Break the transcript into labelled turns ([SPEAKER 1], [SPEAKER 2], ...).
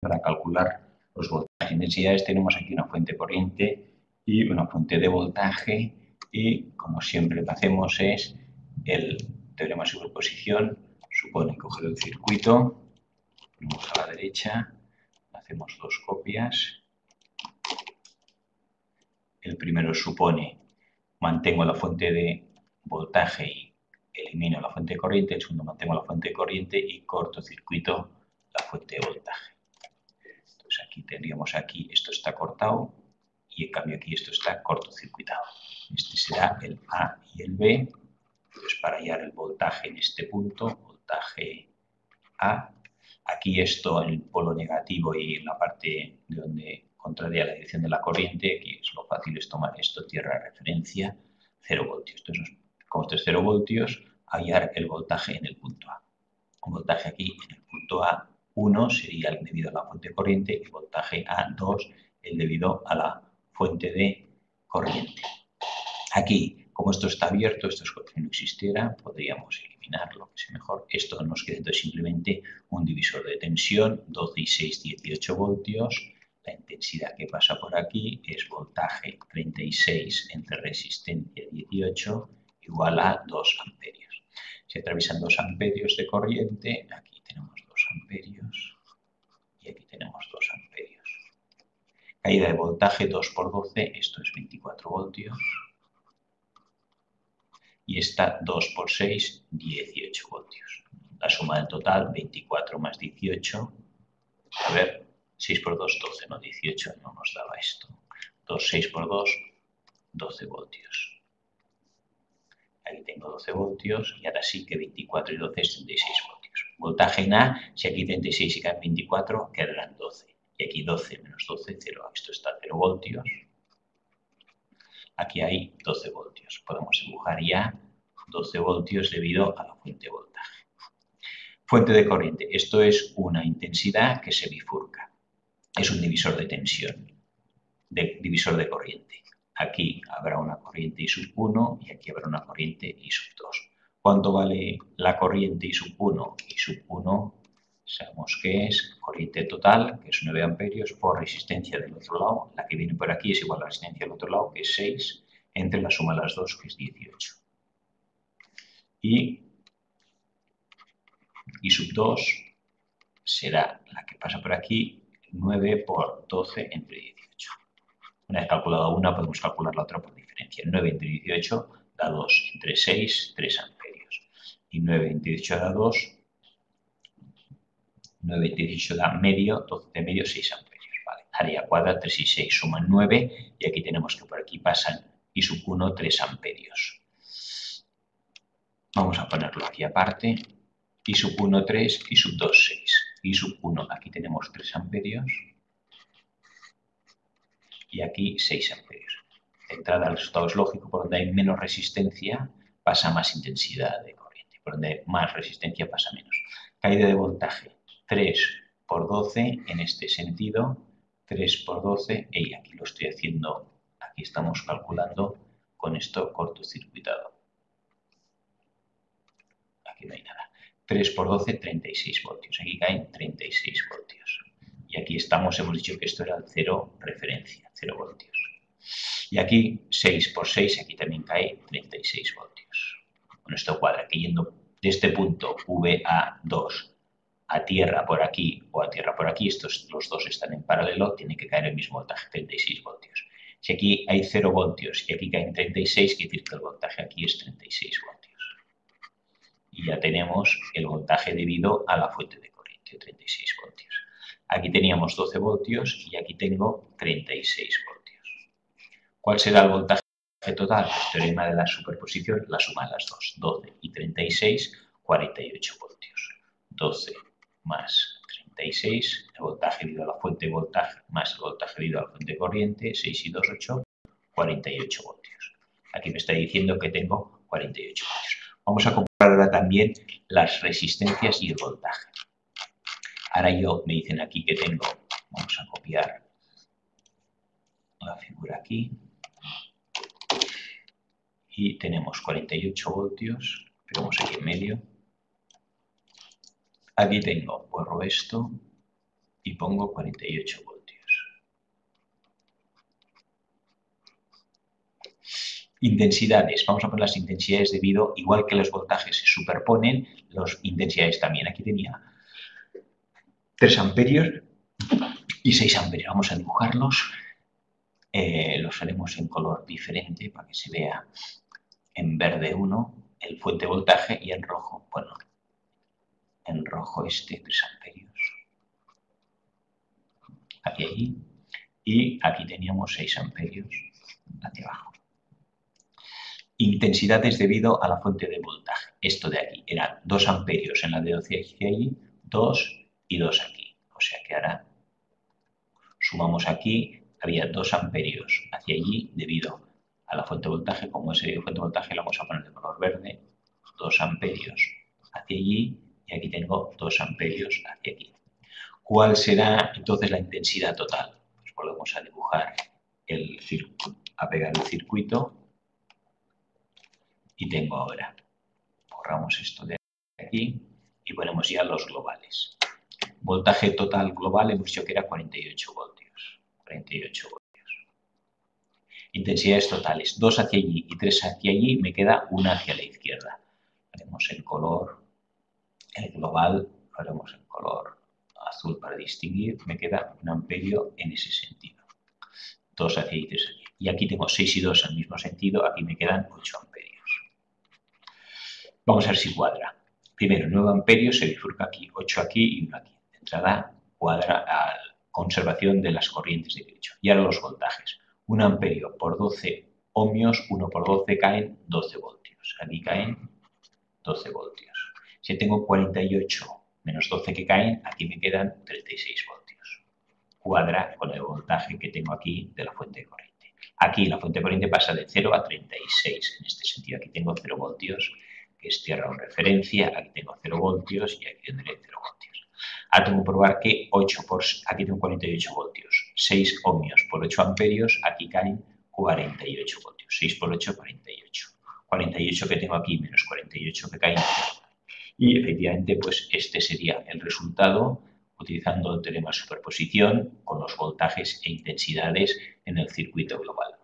[SPEAKER 1] para calcular los voltajes y densidades tenemos aquí una fuente corriente y una fuente de voltaje y como siempre lo que hacemos es el teorema de superposición supone coger el circuito, ponemos a la derecha, hacemos dos copias. El primero supone mantengo la fuente de voltaje y elimino la fuente de corriente, el segundo mantengo la fuente de corriente y cortocircuito la fuente de voltaje. Aquí tendríamos aquí, esto está cortado y en cambio aquí esto está cortocircuitado. Este será el A y el B. Pues para hallar el voltaje en este punto, voltaje A, aquí esto en el polo negativo y en la parte de donde contraria a la dirección de la corriente, aquí es lo fácil es tomar esto, tierra de referencia, 0 voltios. Entonces, como esto es 0 voltios, hallar el voltaje en el punto A. Un voltaje aquí en el punto A1 sería el debido a la fuente corriente y voltaje A2 el debido a la fuente de corriente. Aquí, como esto está abierto, esto es si no existiera, podríamos eliminarlo, que sea mejor. Esto nos queda entonces simplemente un divisor de tensión, 12 y 6, 18 voltios. La intensidad que pasa por aquí es voltaje 36 entre resistencia 18 igual a 2 amperios. Si atraviesan 2 amperios de corriente, aquí tenemos 2 amperios y aquí tenemos 2 amperios. Caída de voltaje 2 por 12, esto es 24 voltios y esta 2 por 6, 18 voltios. La suma del total, 24 más 18. A ver, 6 por 2, 12, no 18, no nos daba esto. 2, 6 por 2, 12 voltios. Aquí tengo 12 voltios y ahora sí que 24 y 12 es 36 voltios. Voltaje en A, si aquí 36 y caen 24, quedarán 12. Y aquí 12 menos 12, 0. Esto está 0 voltios. Aquí hay 12 voltios. Podemos dibujar ya 12 voltios debido a la fuente de voltaje. Fuente de corriente. Esto es una intensidad que se bifurca. Es un divisor de tensión, de, divisor de corriente. Aquí habrá una corriente I sub 1 y aquí habrá una corriente I sub 2. ¿Cuánto vale la corriente I sub 1? I sub 1 sabemos que es corriente total, que es 9 amperios, por resistencia del otro lado. La que viene por aquí es igual a la resistencia del otro lado, que es 6, entre la suma de las dos, que es 18. Y I sub 2 será la que pasa por aquí, 9 por 12 entre 18. Una vez calculada una, podemos calcular la otra por diferencia. 9 entre 18 da 2 entre 6, 3 amperios. Y 9 entre 18 da 2, 9 entre 18 da medio, 12 de medio, 6 amperios. Vale. Área cuadrada, 3 y 6 suman 9 y aquí tenemos que por aquí pasan I sub 1, 3 amperios. Vamos a ponerlo aquí aparte. I sub 1, 3, I sub 2, 6. I sub 1, aquí tenemos 3 amperios. Y aquí 6 amperios. De entrada, el resultado es lógico. Por donde hay menos resistencia, pasa más intensidad de corriente. Por donde hay más resistencia, pasa menos. Caída de voltaje. 3 por 12 en este sentido, 3 por 12, y aquí lo estoy haciendo, aquí estamos calculando con esto cortocircuitado. Aquí no hay nada. 3 por 12, 36 voltios. Aquí caen 36 voltios. Y aquí estamos, hemos dicho que esto era el 0 referencia, 0 voltios. Y aquí 6 por 6, aquí también cae 36 voltios. Con esto cuadra, aquí yendo de este punto VA2 a tierra por aquí o a tierra por aquí, estos los dos están en paralelo, tiene que caer el mismo voltaje, 36 voltios. Si aquí hay 0 voltios y aquí caen 36, quiere decir que el voltaje aquí es 36 voltios. Y ya tenemos el voltaje debido a la fuente de corriente, 36 voltios. Aquí teníamos 12 voltios y aquí tengo 36 voltios. ¿Cuál será el voltaje total? El teorema de la superposición, la suma de las dos, 12 y 36, 48 voltios. 12 más 36, el voltaje debido a la fuente voltaje más el voltaje debido a la fuente corriente, 6 y 2, 8, 48 voltios. Aquí me está diciendo que tengo 48 voltios. Vamos a comparar ahora también las resistencias y el voltaje. Ahora yo me dicen aquí que tengo, vamos a copiar la figura aquí, y tenemos 48 voltios, vamos aquí en medio, Aquí tengo, borro esto, y pongo 48 voltios. Intensidades. Vamos a poner las intensidades debido, igual que los voltajes se superponen, las intensidades también. Aquí tenía 3 amperios y 6 amperios. Vamos a dibujarlos. Eh, los haremos en color diferente para que se vea en verde 1 el fuente voltaje y en rojo, bueno, en rojo este 3 amperios. Aquí, allí. Y aquí teníamos 6 amperios hacia abajo. Intensidades debido a la fuente de voltaje. Esto de aquí eran 2 amperios en la de hacia allí, 2 y 2 aquí. O sea que ahora sumamos aquí, había 2 amperios hacia allí debido a la fuente de voltaje. Como ese fuente de voltaje la vamos a poner de color verde, 2 amperios hacia allí y aquí tengo 2 amperios hacia aquí. ¿Cuál será entonces la intensidad total? Pues volvemos a dibujar el circuito, a pegar el circuito y tengo ahora, borramos esto de aquí y ponemos ya los globales. Voltaje total global hemos dicho que era 48 voltios. 48 voltios. Intensidades totales, 2 hacia allí y 3 hacia allí, me queda una hacia la izquierda. Haremos el color, el global, haremos el color azul para distinguir, me queda un amperio en ese sentido. 2 hacia y 3 aquí. Y aquí tengo 6 y 2 en el mismo sentido, aquí me quedan 8 amperios. Vamos a ver si cuadra. Primero, 9 amperios se bifurca aquí, 8 aquí y 1 aquí. De entrada, cuadra a conservación de las corrientes de Kirchhoff. Y ahora los voltajes. 1 amperio por 12 ohmios, 1 por 12 caen 12 voltios. Aquí caen 12 voltios. Si tengo 48 menos 12 que caen, aquí me quedan 36 voltios. Cuadra con el voltaje que tengo aquí de la fuente de corriente. Aquí la fuente de corriente pasa de 0 a 36. En este sentido, aquí tengo 0 voltios, que es tierra o referencia. Aquí tengo 0 voltios y aquí tendré 0 voltios. Ahora tengo que probar que 8 por... Aquí tengo 48 voltios. 6 ohmios por 8 amperios, aquí caen 48 voltios. 6 por 8, 48. 48 que tengo aquí menos 48 que caen y efectivamente, pues este sería el resultado utilizando el teorema de superposición con los voltajes e intensidades en el circuito global.